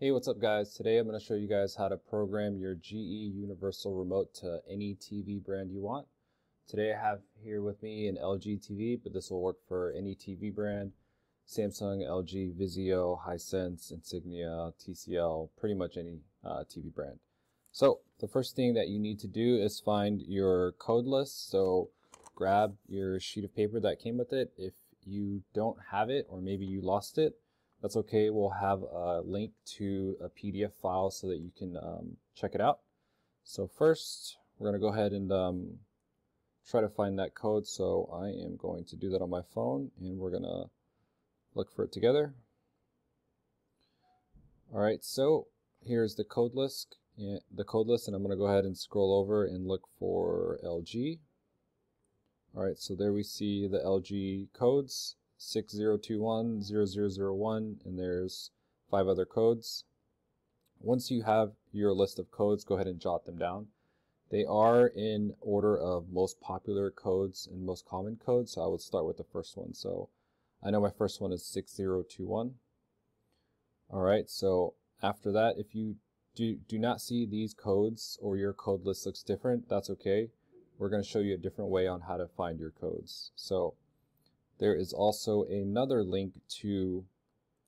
Hey, what's up guys? Today I'm going to show you guys how to program your GE Universal Remote to any TV brand you want. Today I have here with me an LG TV, but this will work for any TV brand. Samsung, LG, Vizio, Hisense, Insignia, TCL, pretty much any uh, TV brand. So the first thing that you need to do is find your code list. So grab your sheet of paper that came with it. If you don't have it or maybe you lost it, that's okay. We'll have a link to a PDF file so that you can um, check it out. So first, we're going to go ahead and um, try to find that code. So I am going to do that on my phone and we're going to look for it together. All right, so here's the code list, the code list, and I'm going to go ahead and scroll over and look for LG. All right, so there we see the LG codes. 6021, 0001, and there's five other codes. Once you have your list of codes, go ahead and jot them down. They are in order of most popular codes and most common codes, so I would start with the first one. So I know my first one is 6021. All right, so after that, if you do, do not see these codes or your code list looks different, that's okay. We're going to show you a different way on how to find your codes. So there is also another link to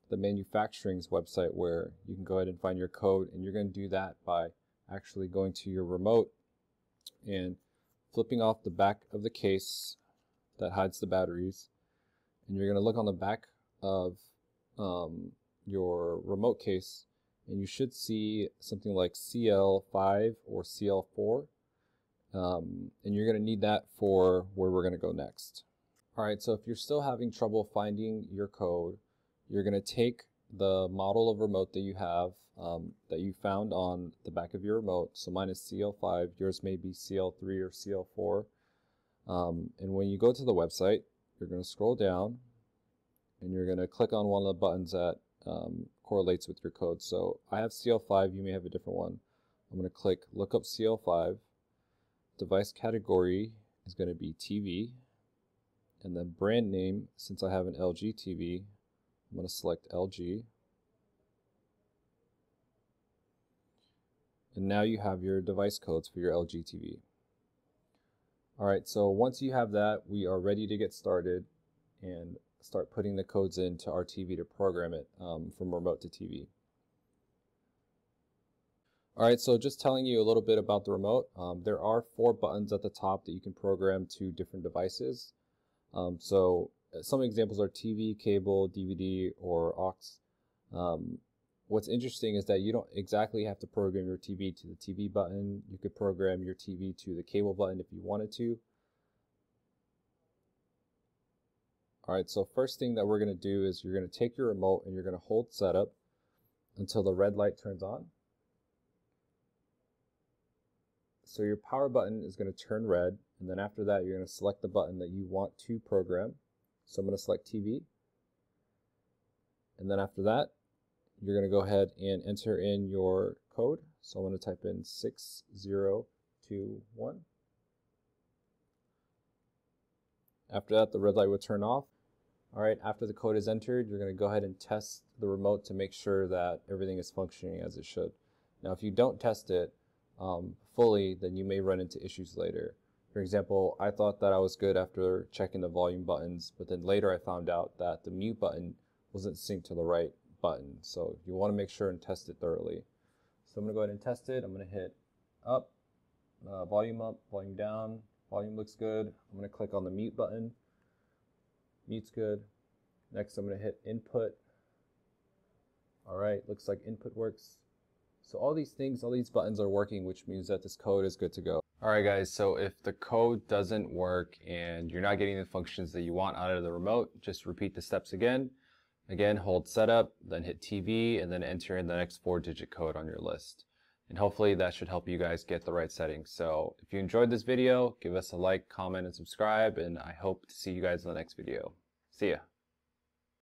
the manufacturing's website where you can go ahead and find your code and you're going to do that by actually going to your remote and flipping off the back of the case that hides the batteries and you're going to look on the back of um, your remote case and you should see something like CL5 or CL4 um, and you're going to need that for where we're going to go next. All right, so if you're still having trouble finding your code, you're going to take the model of remote that you have um, that you found on the back of your remote. So mine is CL5, yours may be CL3 or CL4. Um, and when you go to the website, you're going to scroll down and you're going to click on one of the buttons that um, correlates with your code. So I have CL5, you may have a different one. I'm going to click look up CL5. Device category is going to be TV. And then brand name, since I have an LG TV, I'm going to select LG. And now you have your device codes for your LG TV. Alright, so once you have that, we are ready to get started and start putting the codes into our TV to program it um, from remote to TV. Alright, so just telling you a little bit about the remote. Um, there are four buttons at the top that you can program to different devices. Um, so uh, some examples are TV, cable, DVD, or aux. Um, what's interesting is that you don't exactly have to program your TV to the TV button. You could program your TV to the cable button if you wanted to. All right, so first thing that we're going to do is you're going to take your remote and you're going to hold setup until the red light turns on. So your power button is going to turn red, and then after that, you're going to select the button that you want to program. So I'm going to select TV. And then after that, you're going to go ahead and enter in your code. So I'm going to type in 6021. After that, the red light will turn off. All right, after the code is entered, you're going to go ahead and test the remote to make sure that everything is functioning as it should. Now, if you don't test it, um, fully, then you may run into issues later. For example, I thought that I was good after checking the volume buttons, but then later I found out that the mute button wasn't synced to the right button. So you want to make sure and test it thoroughly. So I'm going to go ahead and test it. I'm going to hit up, uh, volume up, volume down. Volume looks good. I'm going to click on the mute button. Mute's good. Next, I'm going to hit input. All right, looks like input works. So all these things, all these buttons are working, which means that this code is good to go. All right, guys, so if the code doesn't work and you're not getting the functions that you want out of the remote, just repeat the steps again. Again, hold setup, then hit TV, and then enter in the next four digit code on your list. And hopefully that should help you guys get the right settings. So if you enjoyed this video, give us a like, comment, and subscribe, and I hope to see you guys in the next video. See ya.